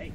Hey.